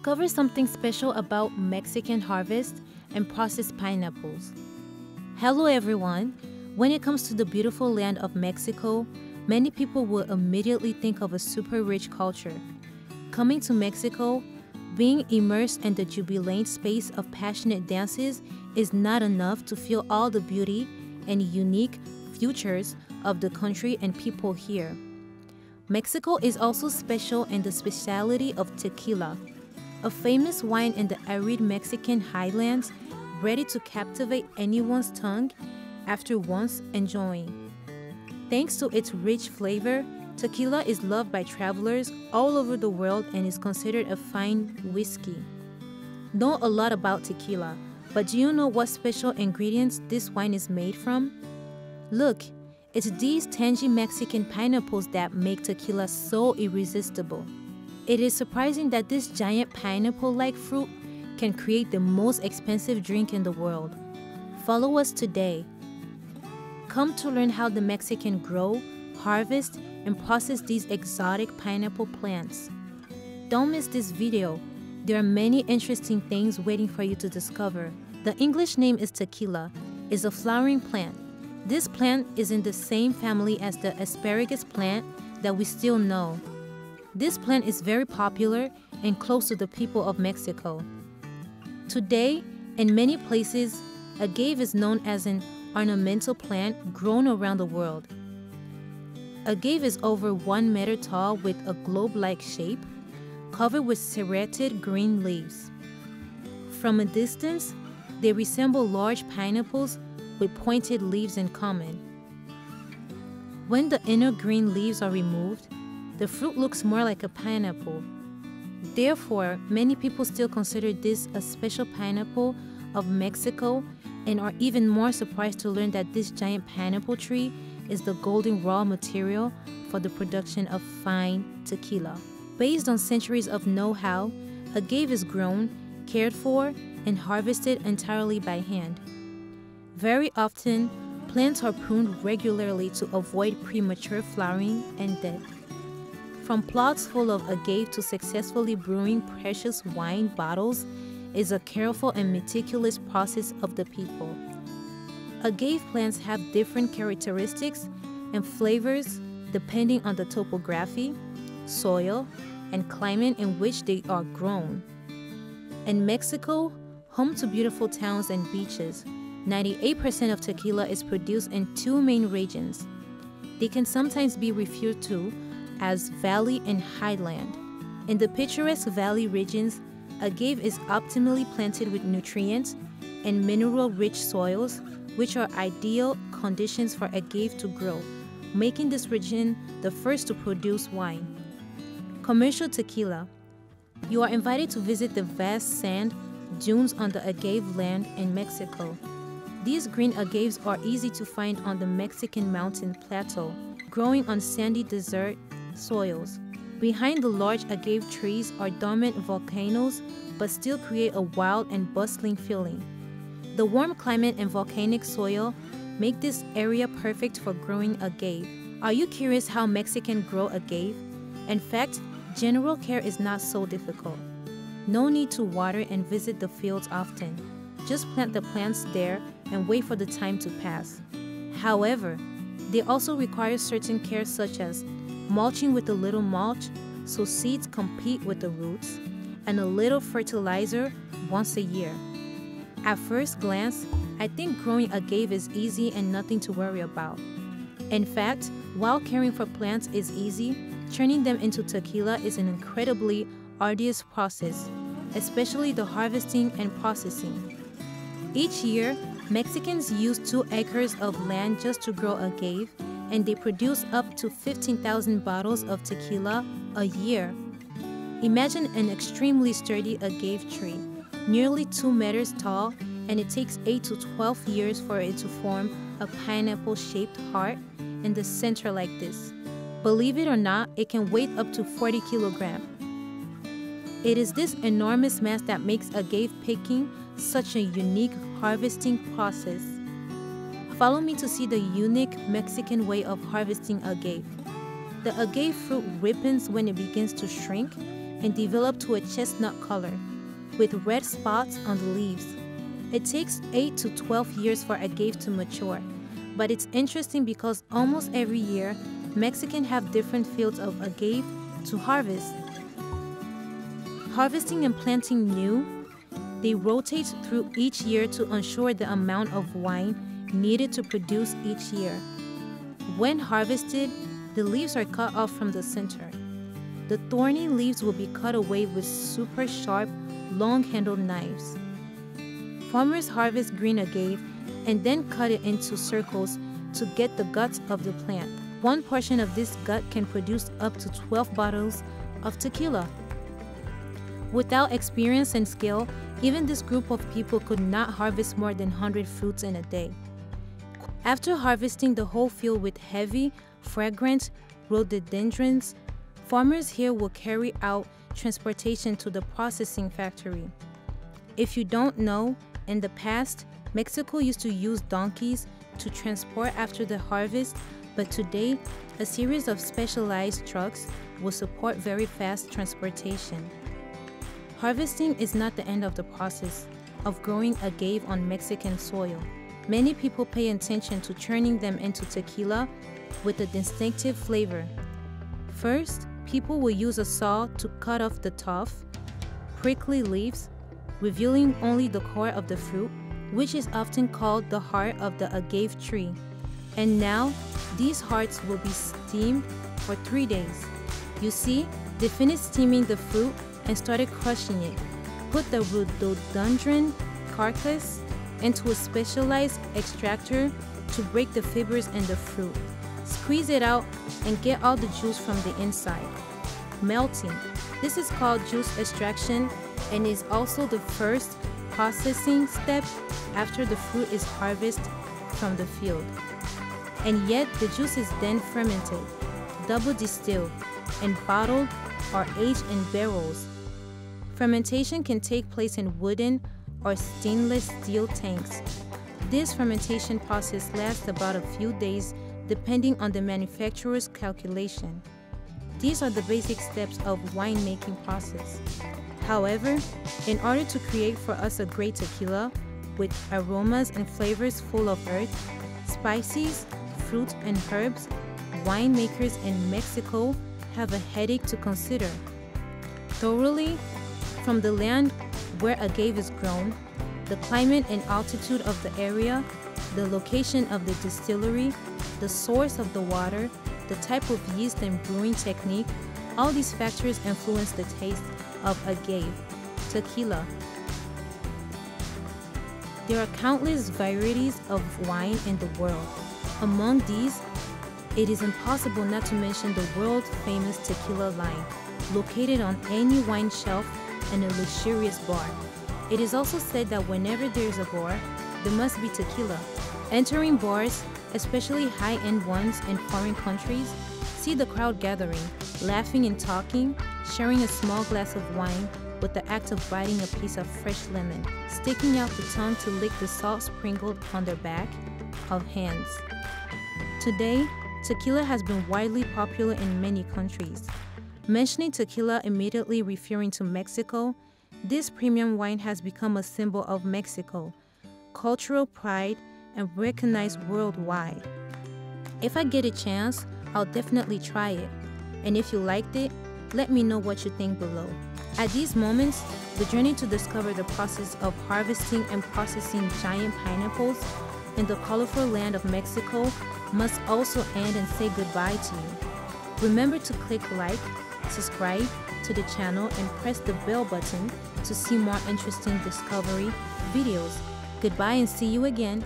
Discover something special about Mexican harvest and processed pineapples. Hello, everyone. When it comes to the beautiful land of Mexico, many people will immediately think of a super rich culture. Coming to Mexico, being immersed in the jubilant space of passionate dances is not enough to feel all the beauty and unique futures of the country and people here. Mexico is also special in the specialty of tequila, a famous wine in the arid Mexican highlands ready to captivate anyone's tongue after once enjoying. Thanks to its rich flavor, tequila is loved by travelers all over the world and is considered a fine whiskey. Know a lot about tequila, but do you know what special ingredients this wine is made from? Look, it's these tangy Mexican pineapples that make tequila so irresistible. It is surprising that this giant pineapple like fruit can create the most expensive drink in the world. Follow us today. Come to learn how the Mexican grow, harvest, and process these exotic pineapple plants. Don't miss this video. There are many interesting things waiting for you to discover. The English name is tequila, is a flowering plant. This plant is in the same family as the asparagus plant that we still know. This plant is very popular and close to the people of Mexico. Today, in many places, a agave is known as an ornamental plant grown around the world. A agave is over one meter tall with a globe-like shape, covered with serrated green leaves. From a distance, they resemble large pineapples with pointed leaves in common. When the inner green leaves are removed, the fruit looks more like a pineapple. Therefore, many people still consider this a special pineapple of Mexico and are even more surprised to learn that this giant pineapple tree is the golden raw material for the production of fine tequila. Based on centuries of know-how, a agave is grown, cared for, and harvested entirely by hand. Very often, plants are pruned regularly to avoid premature flowering and death. From plots full of agave to successfully brewing precious wine bottles is a careful and meticulous process of the people. Agave plants have different characteristics and flavors depending on the topography, soil, and climate in which they are grown. In Mexico, home to beautiful towns and beaches, 98% of tequila is produced in two main regions. They can sometimes be referred to as valley and highland. In the picturesque valley regions, agave is optimally planted with nutrients and mineral-rich soils which are ideal conditions for agave to grow, making this region the first to produce wine. Commercial tequila. You are invited to visit the vast sand dunes on the agave land in Mexico. These green agaves are easy to find on the Mexican mountain plateau, growing on sandy desert soils. Behind the large agave trees are dormant volcanoes, but still create a wild and bustling feeling. The warm climate and volcanic soil make this area perfect for growing agave. Are you curious how Mexicans grow agave? In fact, general care is not so difficult. No need to water and visit the fields often. Just plant the plants there and wait for the time to pass. However, they also require certain care such as mulching with a little mulch so seeds compete with the roots, and a little fertilizer once a year. At first glance, I think growing agave is easy and nothing to worry about. In fact, while caring for plants is easy, turning them into tequila is an incredibly arduous process, especially the harvesting and processing. Each year, Mexicans use two acres of land just to grow agave, and they produce up to 15,000 bottles of tequila a year. Imagine an extremely sturdy agave tree nearly 2 meters tall, and it takes 8 to 12 years for it to form a pineapple shaped heart in the center like this. Believe it or not, it can weigh up to 40 kilograms. It is this enormous mass that makes agave picking such a unique harvesting process. Follow me to see the unique Mexican way of harvesting agave. The agave fruit ripens when it begins to shrink and develop to a chestnut color, with red spots on the leaves. It takes 8 to 12 years for agave to mature, but it's interesting because almost every year, Mexicans have different fields of agave to harvest. Harvesting and planting new, they rotate through each year to ensure the amount of wine needed to produce each year. When harvested, the leaves are cut off from the center. The thorny leaves will be cut away with super sharp, long handled knives. Farmers harvest green agave and then cut it into circles to get the guts of the plant. One portion of this gut can produce up to 12 bottles of tequila. Without experience and skill, even this group of people could not harvest more than 100 fruits in a day. After harvesting the whole field with heavy, fragrant rhododendrons, farmers here will carry out transportation to the processing factory. If you don't know, in the past, Mexico used to use donkeys to transport after the harvest, but today, a series of specialized trucks will support very fast transportation. Harvesting is not the end of the process of growing agave on Mexican soil. Many people pay attention to turning them into tequila with a distinctive flavor. First, people will use a saw to cut off the tough, prickly leaves, revealing only the core of the fruit, which is often called the heart of the agave tree. And now, these hearts will be steamed for three days. You see, they finished steaming the fruit and started crushing it. Put the rhododendron carcass into a specialized extractor to break the fibers in the fruit. Squeeze it out and get all the juice from the inside. Melting. This is called juice extraction and is also the first processing step after the fruit is harvested from the field. And yet the juice is then fermented, double distilled, and bottled or aged in barrels Fermentation can take place in wooden or stainless steel tanks. This fermentation process lasts about a few days depending on the manufacturer's calculation. These are the basic steps of winemaking process. However, in order to create for us a great tequila with aromas and flavors full of earth, spices, fruit, and herbs, winemakers in Mexico have a headache to consider. Thoroughly from the land where agave is grown, the climate and altitude of the area, the location of the distillery, the source of the water, the type of yeast and brewing technique, all these factors influence the taste of agave, tequila. There are countless varieties of wine in the world. Among these, it is impossible not to mention the world famous tequila line, located on any wine shelf and a luxurious bar. It is also said that whenever there is a bar, there must be tequila. Entering bars, especially high-end ones in foreign countries, see the crowd gathering, laughing and talking, sharing a small glass of wine with the act of biting a piece of fresh lemon, sticking out the tongue to lick the salt sprinkled on their back of hands. Today, tequila has been widely popular in many countries. Mentioning tequila immediately referring to Mexico, this premium wine has become a symbol of Mexico, cultural pride, and recognized worldwide. If I get a chance, I'll definitely try it. And if you liked it, let me know what you think below. At these moments, the journey to discover the process of harvesting and processing giant pineapples in the colorful land of Mexico must also end and say goodbye to you. Remember to click like, subscribe to the channel and press the bell button to see more interesting discovery videos. Goodbye and see you again